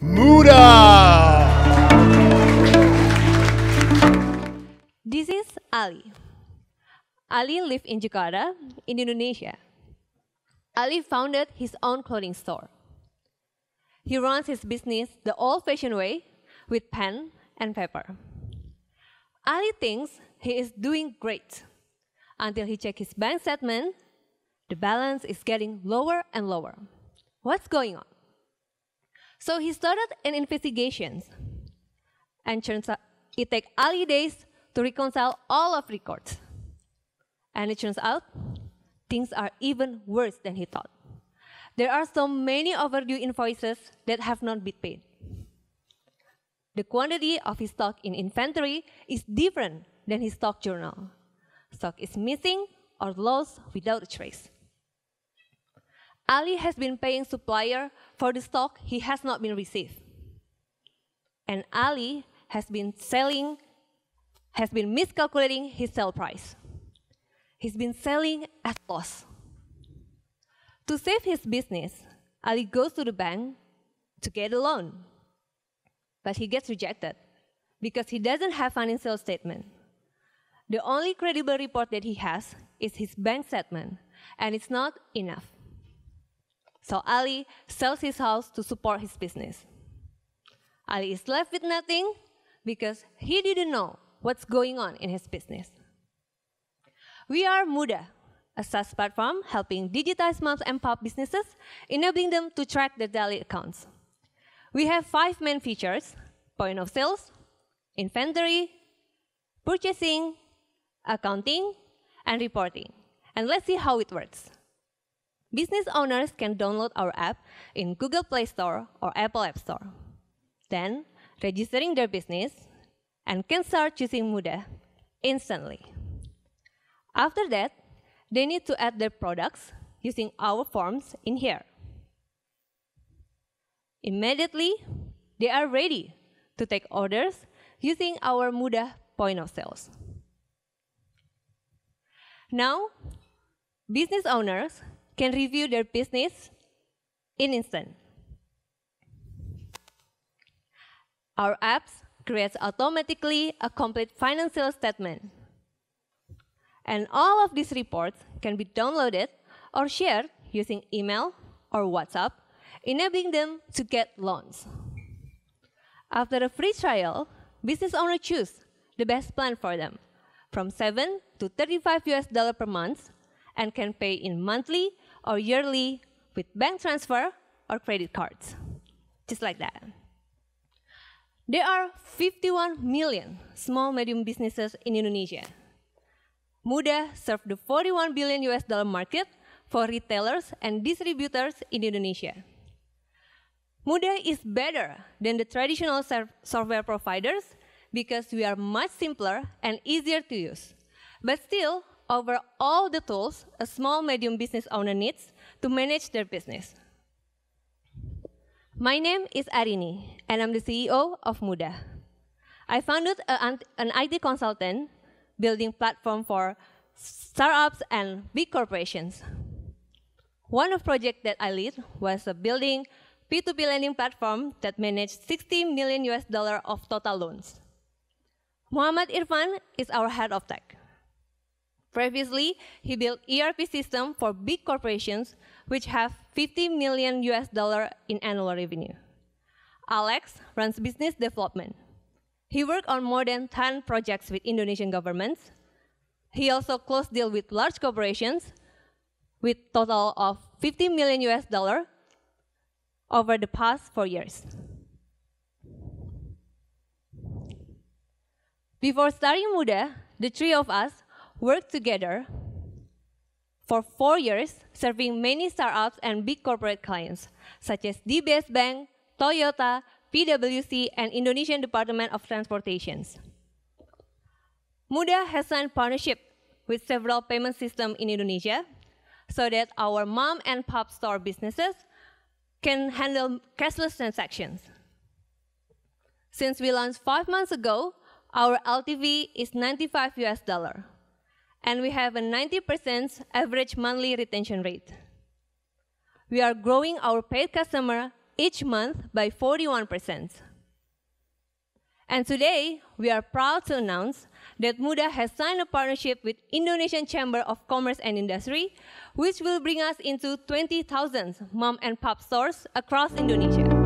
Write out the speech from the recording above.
Moodah. This is Ali. Ali lives in Jakarta, in Indonesia. Ali founded his own clothing store. He runs his business the old fashioned way with pen and paper. Ali thinks he is doing great until he checks his bank statement. The balance is getting lower and lower. What's going on? So he started an investigation and turns out it takes Ali days to reconcile all of records. And it turns out things are even worse than he thought. There are so many overdue invoices that have not been paid. The quantity of his stock in inventory is different than his stock journal. Stock is missing or lost without a trace. Ali has been paying supplier for the stock he has not been received. And Ali has been selling, has been miscalculating his sale price. He's been selling at loss. To save his business, Ali goes to the bank to get a loan. But he gets rejected because he doesn't have financial statement. The only credible report that he has is his bank statement, and it's not enough. So Ali sells his house to support his business. Ali is left with nothing because he didn't know what's going on in his business. We are Moodah, a SaaS platform helping digitize moms and pop businesses, enabling them to track their daily accounts. We have five main features point of sales, inventory, purchasing, accounting, and reporting. And let's see how it works. Business owners can download our app in Google Play Store or Apple App Store. Then, registering their business and can start using Moodah instantly. After that, they need to add their products using our forms in here. Immediately, they are ready to take orders using our Moodah point of sales. Now, business owners can review their business in instant. Our apps creates automatically a complete financial statement. And all of these reports can be downloaded or shared using email or WhatsApp, enabling them to get loans. After a free trial, business owners choose the best plan for them, from 7 to 35 US dollar per month, and can pay in monthly or yearly with bank transfer or credit cards. Just like that. There are 51 million small medium businesses in Indonesia. Moodah serves the 41 billion US dollar market for retailers and distributors in Indonesia. Moodah is better than the traditional software providers because we are much simpler and easier to use. But still, over all the tools a small medium business owner needs to manage their business. My name is Arini, and I'm the CEO of Moodah. I founded an IT consultant building platform for startups and big corporations. One of project that I lead was a building P2P lending platform that managed 60 million US dollar of total loans. Muhammad Irfan is our head of tech. Previously, he built ERP system for big corporations which have 50 million US dollar in annual revenue. Alex runs business development. He worked on more than 10 projects with Indonesian governments. He also closed deal with large corporations with total of 50 million US dollar over the past four years. Before starting Moodah, the three of us worked together for four years, serving many startups and big corporate clients, such as DBS Bank, Toyota, PwC, and Indonesian Department of Transportations. Moodah has signed partnership with several payment systems in Indonesia so that our mom and pop store businesses can handle cashless transactions. Since we launched five months ago, our LTV is 95 US dollar and we have a 90% average monthly retention rate. We are growing our paid customer each month by 41%. And today, we are proud to announce that Moodah has signed a partnership with Indonesian Chamber of Commerce and Industry, which will bring us into 20,000 mom and pop stores across Indonesia.